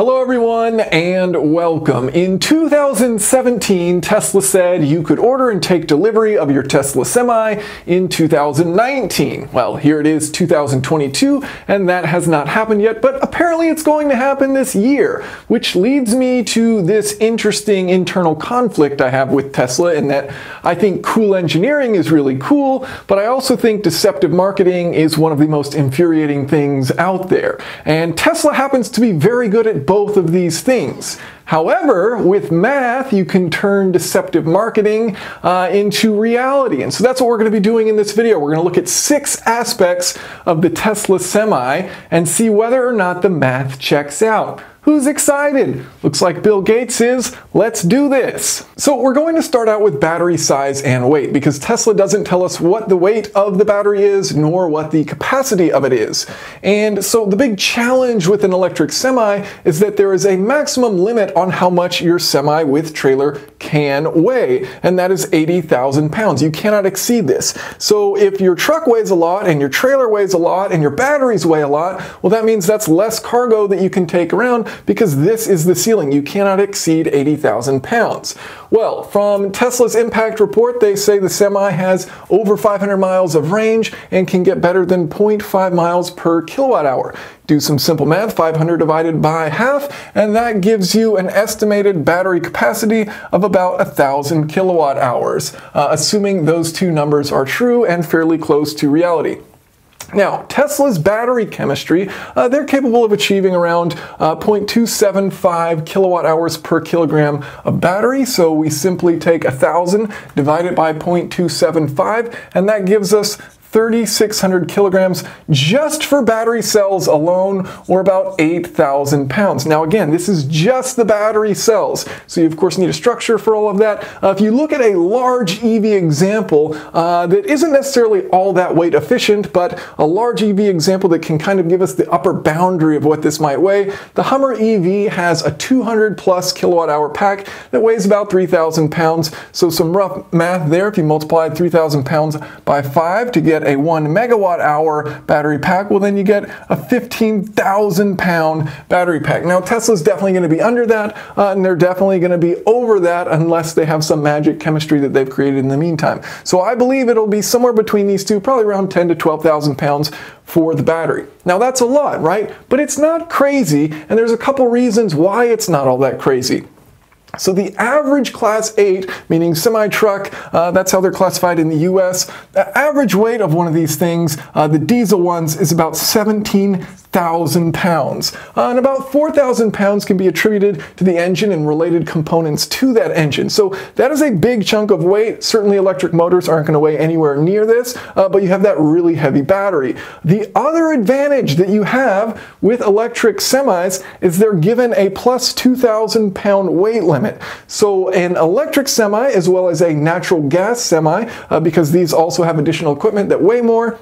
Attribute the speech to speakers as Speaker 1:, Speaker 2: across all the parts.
Speaker 1: Hello everyone and welcome. In 2017, Tesla said you could order and take delivery of your Tesla Semi in 2019. Well, here it is 2022 and that has not happened yet, but apparently it's going to happen this year, which leads me to this interesting internal conflict I have with Tesla in that I think cool engineering is really cool, but I also think deceptive marketing is one of the most infuriating things out there. And Tesla happens to be very good at both of these things. However, with math, you can turn deceptive marketing uh, into reality. And so that's what we're going to be doing in this video. We're going to look at six aspects of the Tesla Semi and see whether or not the math checks out. Who's excited? Looks like Bill Gates is. Let's do this. So we're going to start out with battery size and weight because Tesla doesn't tell us what the weight of the battery is nor what the capacity of it is. And so the big challenge with an electric semi is that there is a maximum limit on how much your semi with trailer can weigh, and that is 80,000 pounds. You cannot exceed this. So if your truck weighs a lot and your trailer weighs a lot and your batteries weigh a lot, well that means that's less cargo that you can take around because this is the ceiling. You cannot exceed 80,000 pounds. Well, from Tesla's impact report, they say the Semi has over 500 miles of range and can get better than 0.5 miles per kilowatt hour. Do some simple math, 500 divided by half, and that gives you an estimated battery capacity of about 1,000 kilowatt hours, uh, assuming those two numbers are true and fairly close to reality. Now, Tesla's battery chemistry, uh, they're capable of achieving around uh, 0.275 kilowatt hours per kilogram of battery. So we simply take 1,000 divided by 0.275, and that gives us 3,600 kilograms just for battery cells alone, or about 8,000 pounds. Now again, this is just the battery cells, so you of course need a structure for all of that. Uh, if you look at a large EV example uh, that isn't necessarily all that weight efficient, but a large EV example that can kind of give us the upper boundary of what this might weigh, the Hummer EV has a 200 plus kilowatt hour pack that weighs about 3,000 pounds. So some rough math there, if you multiply 3,000 pounds by 5 to get get a one megawatt hour battery pack, well then you get a 15,000 pound battery pack. Now Tesla's definitely going to be under that, uh, and they're definitely going to be over that unless they have some magic chemistry that they've created in the meantime. So I believe it'll be somewhere between these two, probably around 10 to 12,000 pounds for the battery. Now that's a lot, right? But it's not crazy, and there's a couple reasons why it's not all that crazy. So the average class 8, meaning semi-truck, uh, that's how they're classified in the US, the average weight of one of these things, uh, the diesel ones, is about 17 thousand pounds. Uh, and about 4,000 pounds can be attributed to the engine and related components to that engine. So that is a big chunk of weight. Certainly electric motors aren't going to weigh anywhere near this, uh, but you have that really heavy battery. The other advantage that you have with electric semis is they're given a plus 2,000 pound weight limit. So an electric semi as well as a natural gas semi, uh, because these also have additional equipment that weigh more,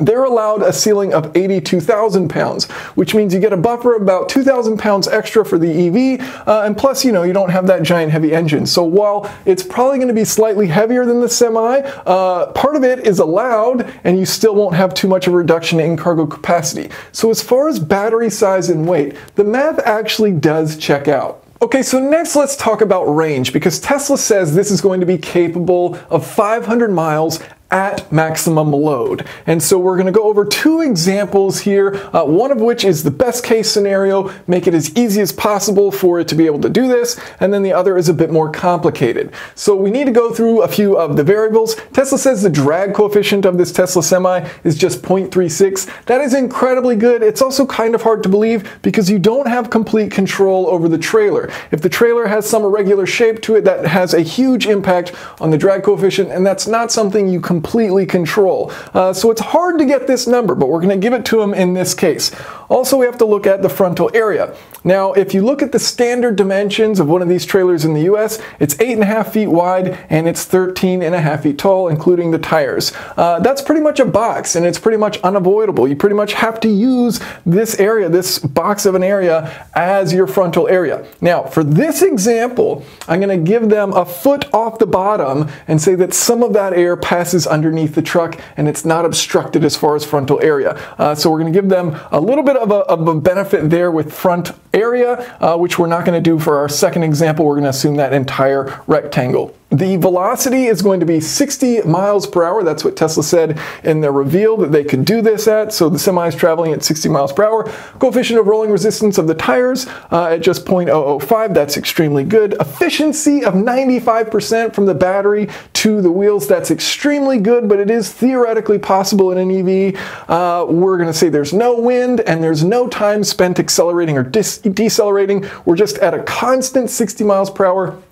Speaker 1: they're allowed a ceiling of 82,000 pounds, which means you get a buffer about 2,000 pounds extra for the EV, uh, and plus, you know, you don't have that giant heavy engine. So while it's probably going to be slightly heavier than the Semi, uh, part of it is allowed, and you still won't have too much of a reduction in cargo capacity. So as far as battery size and weight, the math actually does check out. Okay, so next let's talk about range because Tesla says this is going to be capable of 500 miles at maximum load. And so we're going to go over two examples here, uh, one of which is the best case scenario, make it as easy as possible for it to be able to do this, and then the other is a bit more complicated. So we need to go through a few of the variables. Tesla says the drag coefficient of this Tesla Semi is just 0.36. That is incredibly good. It's also kind of hard to believe because you don't have complete control over the trailer. If the trailer has some irregular shape to it, that has a huge impact on the drag coefficient, and that's not something you can completely control. Uh, so it's hard to get this number, but we're going to give it to them in this case. Also, we have to look at the frontal area. Now, if you look at the standard dimensions of one of these trailers in the US, it's 8.5 feet wide and it's 13.5 feet tall, including the tires. Uh, that's pretty much a box and it's pretty much unavoidable. You pretty much have to use this area, this box of an area, as your frontal area. Now, for this example, I'm going to give them a foot off the bottom and say that some of that air passes underneath the truck and it's not obstructed as far as frontal area. Uh, so we're going to give them a little bit of a, of a benefit there with front area, uh, which we're not going to do for our second example. We're going to assume that entire rectangle. The velocity is going to be 60 miles per hour. That's what Tesla said in their reveal that they could do this at. So the semi is traveling at 60 miles per hour. Coefficient of rolling resistance of the tires uh, at just 0.005. That's extremely good. Efficiency of 95% from the battery to the wheels. That's extremely good, but it is theoretically possible in an EV. Uh, we're going to say there's no wind and there's no time spent accelerating or decelerating. We're just at a constant 60 miles per hour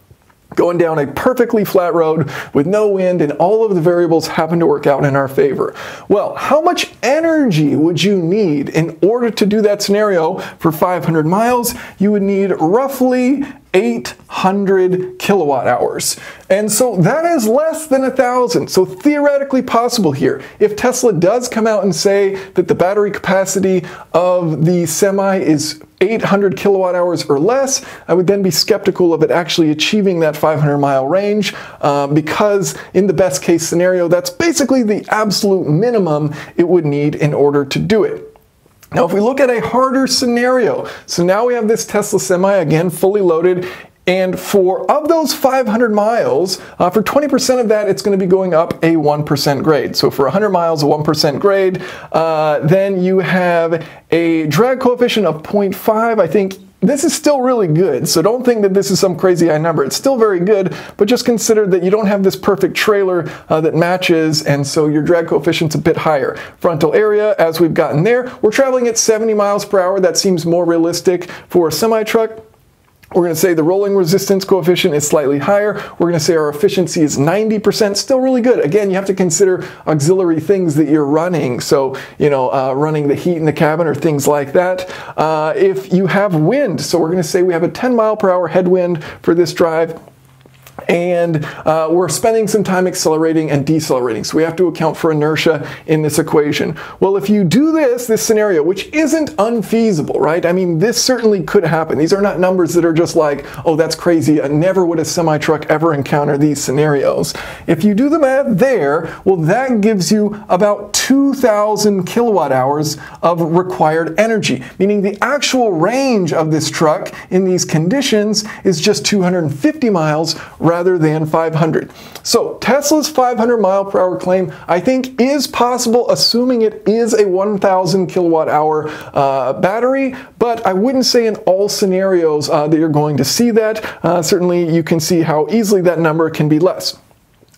Speaker 1: going down a perfectly flat road with no wind and all of the variables happen to work out in our favor. Well, how much energy would you need in order to do that scenario for 500 miles? You would need roughly 800 kilowatt hours. And so that is less than a thousand. So theoretically possible here. If Tesla does come out and say that the battery capacity of the semi is 800 kilowatt hours or less, I would then be skeptical of it actually achieving that 500 mile range uh, because in the best case scenario, that's basically the absolute minimum it would need in order to do it. Now, if we look at a harder scenario, so now we have this Tesla Semi, again, fully loaded, and for of those 500 miles, uh, for 20% of that, it's going to be going up a 1% grade. So for 100 miles, a 1% grade. Uh, then you have a drag coefficient of 0.5. I think this is still really good, so don't think that this is some crazy high number. It's still very good, but just consider that you don't have this perfect trailer uh, that matches, and so your drag coefficient's a bit higher. Frontal area, as we've gotten there, we're traveling at 70 miles per hour. That seems more realistic for a semi-truck. We're going to say the rolling resistance coefficient is slightly higher. We're going to say our efficiency is 90%, still really good. Again, you have to consider auxiliary things that you're running. So, you know, uh, running the heat in the cabin or things like that. Uh, if you have wind, so we're going to say we have a 10 mile per hour headwind for this drive and uh, we're spending some time accelerating and decelerating. So we have to account for inertia in this equation. Well, if you do this, this scenario, which isn't unfeasible, right? I mean, this certainly could happen. These are not numbers that are just like, oh, that's crazy. Never would a semi-truck ever encounter these scenarios. If you do the math there, well, that gives you about 2,000 kilowatt hours of required energy, meaning the actual range of this truck in these conditions is just 250 miles rather than 500. So Tesla's 500 mile per hour claim, I think, is possible, assuming it is a 1,000 kilowatt hour uh, battery, but I wouldn't say in all scenarios uh, that you're going to see that. Uh, certainly, you can see how easily that number can be less.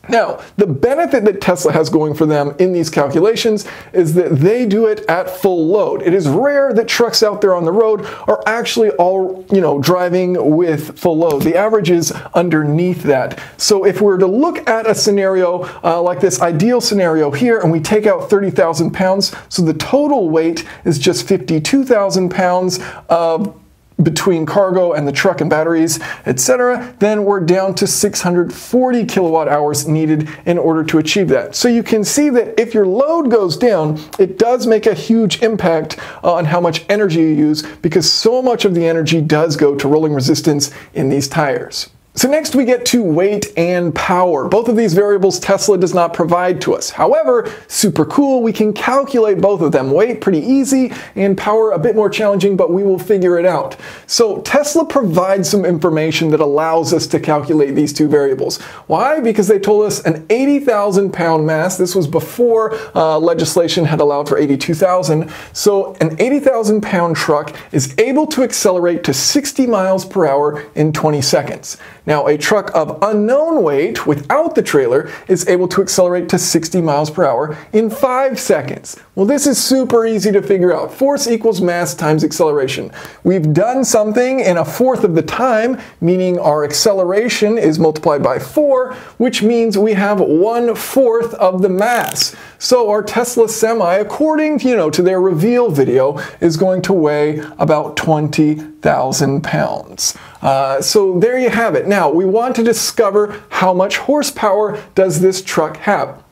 Speaker 1: Now, the benefit that Tesla has going for them in these calculations is that they do it at full load. It is rare that trucks out there on the road are actually all, you know, driving with full load. The average is underneath that. So if we were to look at a scenario uh, like this ideal scenario here and we take out 30,000 pounds, so the total weight is just 52,000 pounds of between cargo and the truck and batteries, etc., then we're down to 640 kilowatt hours needed in order to achieve that. So you can see that if your load goes down, it does make a huge impact on how much energy you use because so much of the energy does go to rolling resistance in these tires. So next we get to weight and power. Both of these variables Tesla does not provide to us. However, super cool, we can calculate both of them. Weight pretty easy and power a bit more challenging, but we will figure it out. So Tesla provides some information that allows us to calculate these two variables. Why? Because they told us an 80,000 pound mass. This was before uh, legislation had allowed for 82,000. So an 80,000 pound truck is able to accelerate to 60 miles per hour in 20 seconds. Now, a truck of unknown weight without the trailer is able to accelerate to 60 miles per hour in 5 seconds. Well, this is super easy to figure out. Force equals mass times acceleration. We've done something in a fourth of the time, meaning our acceleration is multiplied by 4, which means we have one fourth of the mass. So our Tesla Semi, according you know, to their reveal video, is going to weigh about 20,000 pounds. Uh, so there you have it. Now, we want to discover how much horsepower does this truck have.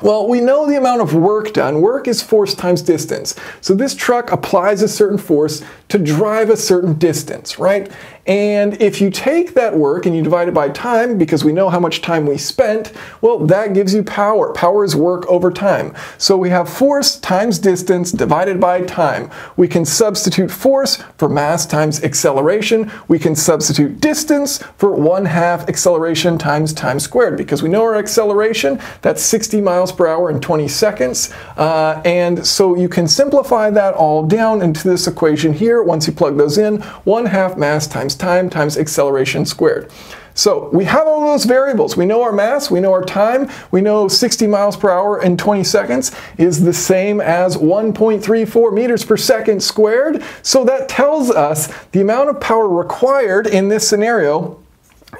Speaker 1: Well, we know the amount of work done. Work is force times distance. So this truck applies a certain force to drive a certain distance, right? And if you take that work and you divide it by time, because we know how much time we spent, well, that gives you power. Power is work over time. So we have force times distance divided by time. We can substitute force for mass times acceleration. We can substitute distance for 1 half acceleration times time squared, because we know our acceleration, that's 60 miles per hour in 20 seconds. Uh, and so you can simplify that all down into this equation here. Once you plug those in, 1 half mass times time times acceleration squared. So we have all those variables. We know our mass, we know our time, we know 60 miles per hour in 20 seconds is the same as 1.34 meters per second squared. So that tells us the amount of power required in this scenario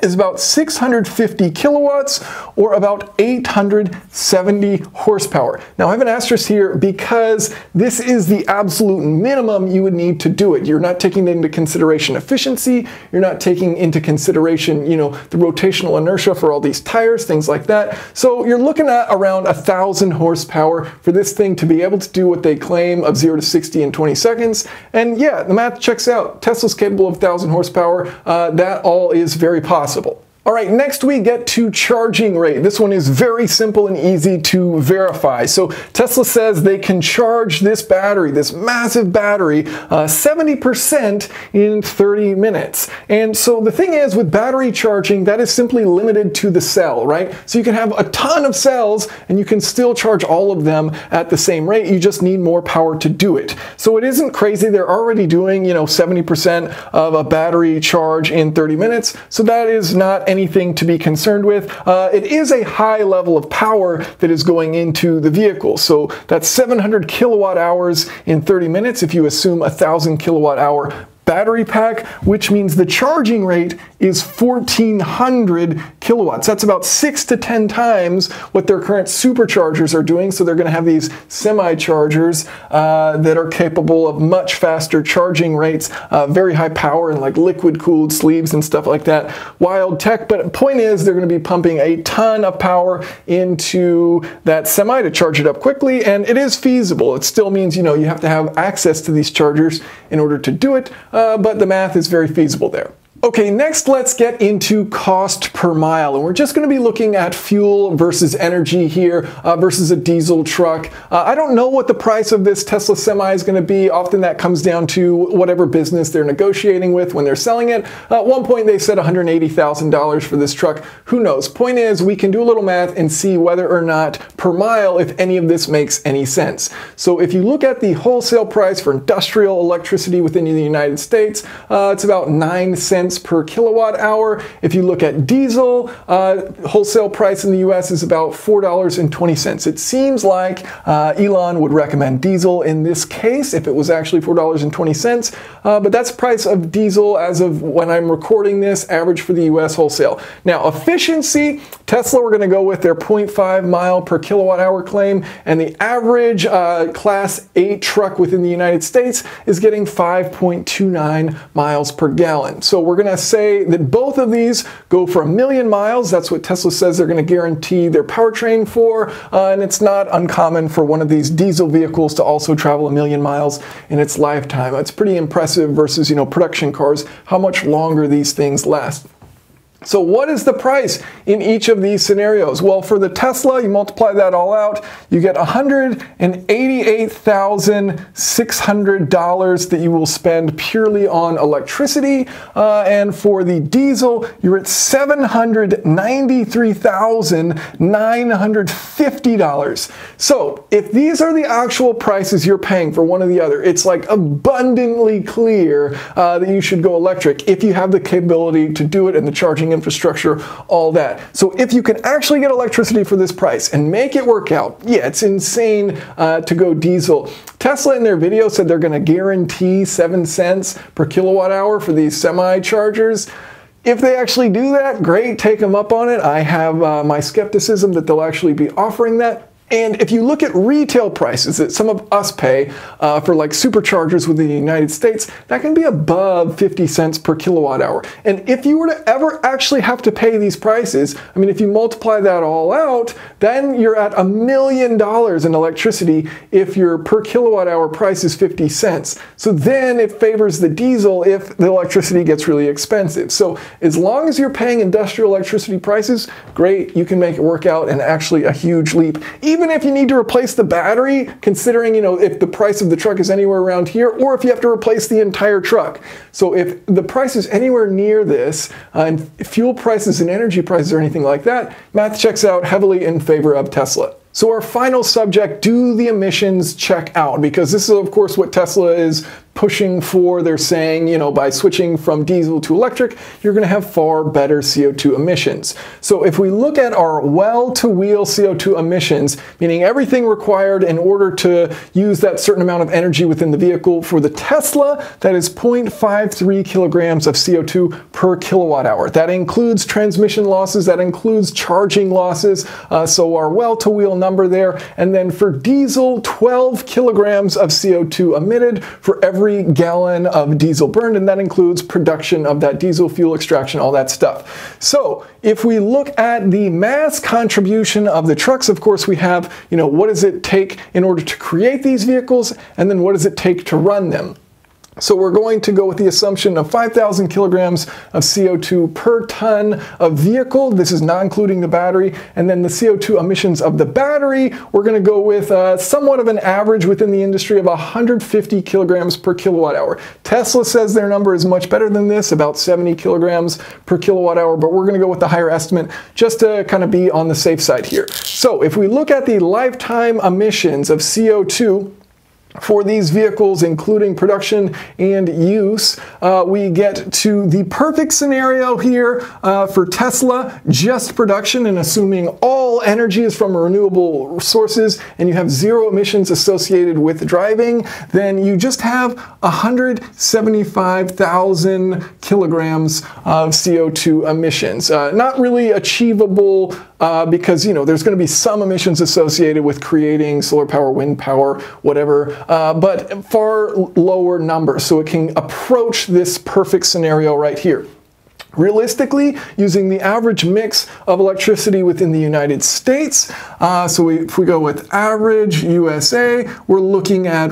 Speaker 1: is about 650 kilowatts or about 870 horsepower. Now I have an asterisk here because this is the absolute minimum you would need to do it. You're not taking into consideration efficiency, you're not taking into consideration, you know, the rotational inertia for all these tires, things like that. So you're looking at around a thousand horsepower for this thing to be able to do what they claim of 0 to 60 in 20 seconds. And yeah, the math checks out. Tesla's capable of 1000 horsepower. Uh, that all is very possible possible. All right, next we get to charging rate. This one is very simple and easy to verify. So Tesla says they can charge this battery, this massive battery, 70% uh, in 30 minutes. And so the thing is with battery charging, that is simply limited to the cell, right? So you can have a ton of cells and you can still charge all of them at the same rate. You just need more power to do it. So it isn't crazy. They're already doing, you know, 70% of a battery charge in 30 minutes. So that is not anything to be concerned with. Uh, it is a high level of power that is going into the vehicle. So that's 700 kilowatt hours in 30 minutes if you assume a 1,000 kilowatt hour battery pack, which means the charging rate is 1400 kilowatts. That's about six to 10 times what their current superchargers are doing. So they're going to have these semi-chargers uh, that are capable of much faster charging rates, uh, very high power and like liquid cooled sleeves and stuff like that. Wild tech, but point is they're going to be pumping a ton of power into that semi to charge it up quickly. And it is feasible. It still means, you know, you have to have access to these chargers in order to do it uh, but the math is very feasible there. Okay, next let's get into cost per mile. And we're just going to be looking at fuel versus energy here uh, versus a diesel truck. Uh, I don't know what the price of this Tesla Semi is going to be. Often that comes down to whatever business they're negotiating with when they're selling it. Uh, at one point they said $180,000 for this truck. Who knows? Point is, we can do a little math and see whether or not per mile if any of this makes any sense. So if you look at the wholesale price for industrial electricity within the United States, uh, it's about 9 cents cents per kilowatt hour. If you look at diesel, uh, wholesale price in the US is about $4.20. It seems like uh, Elon would recommend diesel in this case if it was actually $4.20, uh, but that's price of diesel as of when I'm recording this, average for the US wholesale. Now, efficiency, Tesla, we're going to go with their 0.5 mile per kilowatt hour claim, and the average uh, Class 8 truck within the United States is getting 5.29 miles per gallon. So we're going to say that both of these go for a million miles. That's what Tesla says they're going to guarantee their powertrain for. Uh, and it's not uncommon for one of these diesel vehicles to also travel a million miles in its lifetime. It's pretty impressive versus, you know, production cars, how much longer these things last. So what is the price in each of these scenarios? Well, for the Tesla, you multiply that all out, you get $188,600 that you will spend purely on electricity. Uh, and for the diesel, you're at $793,950. So if these are the actual prices you're paying for one or the other, it's like abundantly clear uh, that you should go electric if you have the capability to do it and the charging infrastructure, all that. So if you can actually get electricity for this price and make it work out, yeah, it's insane uh, to go diesel. Tesla in their video said they're going to guarantee 7 cents per kilowatt hour for these semi chargers. If they actually do that, great, take them up on it. I have uh, my skepticism that they'll actually be offering that And if you look at retail prices that some of us pay uh, for like superchargers within the United States, that can be above 50 cents per kilowatt hour. And if you were to ever actually have to pay these prices, I mean, if you multiply that all out, then you're at a million dollars in electricity if your per kilowatt hour price is 50 cents. So then it favors the diesel if the electricity gets really expensive. So as long as you're paying industrial electricity prices, great, you can make it work out and actually a huge leap. Even even if you need to replace the battery, considering, you know, if the price of the truck is anywhere around here, or if you have to replace the entire truck. So if the price is anywhere near this, uh, and fuel prices and energy prices or anything like that, math checks out heavily in favor of Tesla. So our final subject, do the emissions check out? Because this is of course what Tesla is pushing for. They're saying, you know, by switching from diesel to electric, you're going to have far better CO2 emissions. So if we look at our well-to-wheel CO2 emissions, meaning everything required in order to use that certain amount of energy within the vehicle for the Tesla, that is 0.53 kilograms of CO2 per kilowatt hour. That includes transmission losses, that includes charging losses, uh, so our well-to-wheel number there. And then for diesel, 12 kilograms of CO2 emitted for every every gallon of diesel burned, and that includes production of that diesel fuel extraction, all that stuff. So if we look at the mass contribution of the trucks, of course, we have, you know, what does it take in order to create these vehicles, and then what does it take to run them? So we're going to go with the assumption of 5,000 kilograms of CO2 per ton of vehicle. This is not including the battery. And then the CO2 emissions of the battery, we're going to go with uh, somewhat of an average within the industry of 150 kilograms per kilowatt hour. Tesla says their number is much better than this, about 70 kilograms per kilowatt hour, but we're going to go with the higher estimate just to kind of be on the safe side here. So if we look at the lifetime emissions of CO2, for these vehicles, including production and use, uh, we get to the perfect scenario here uh, for Tesla, just production and assuming all energy is from renewable sources and you have zero emissions associated with driving, then you just have 175,000 kilograms of CO2 emissions. Uh, not really achievable uh, because you know there's going to be some emissions associated with creating solar power, wind power, whatever, uh, but far lower numbers. So it can approach this perfect scenario right here. Realistically, using the average mix of electricity within the United States, uh, so we, if we go with average USA, we're looking at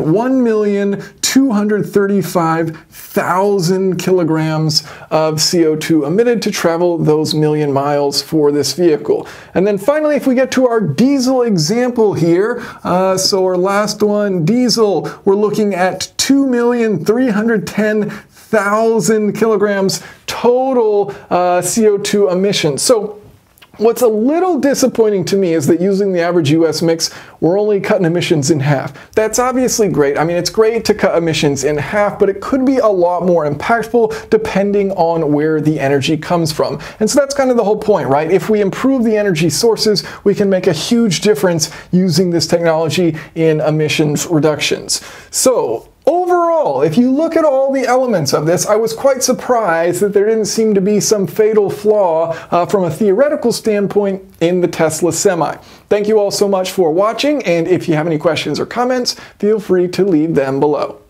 Speaker 1: 1,235,000 kilograms of CO2 emitted to travel those million miles for this vehicle. And then finally, if we get to our diesel example here, uh, so our last one, diesel, we're looking at 2,310,000 thousand kilograms total uh, CO2 emissions. So What's a little disappointing to me is that using the average US mix, we're only cutting emissions in half. That's obviously great. I mean, it's great to cut emissions in half, but it could be a lot more impactful depending on where the energy comes from. And so that's kind of the whole point, right? If we improve the energy sources, we can make a huge difference using this technology in emissions reductions. So Overall, if you look at all the elements of this, I was quite surprised that there didn't seem to be some fatal flaw uh, from a theoretical standpoint in the Tesla Semi. Thank you all so much for watching, and if you have any questions or comments, feel free to leave them below.